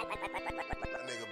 That nigga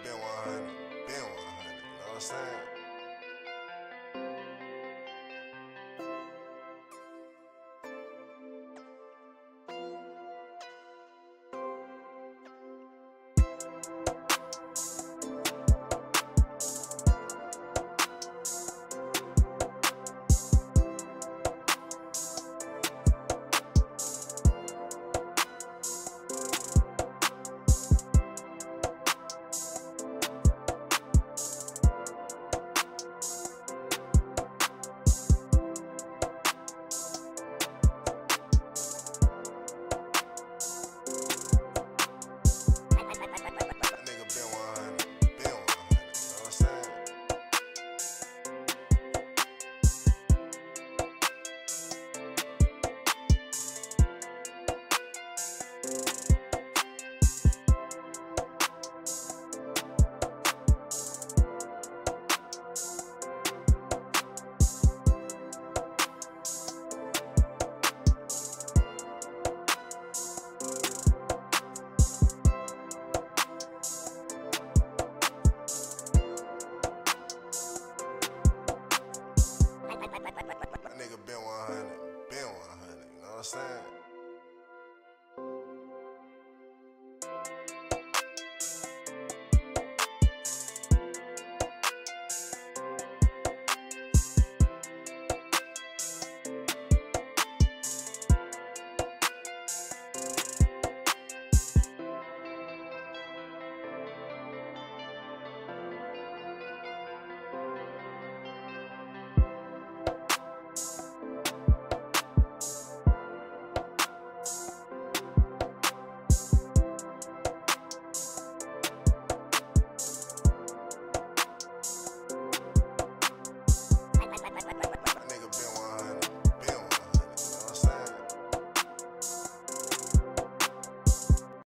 saying?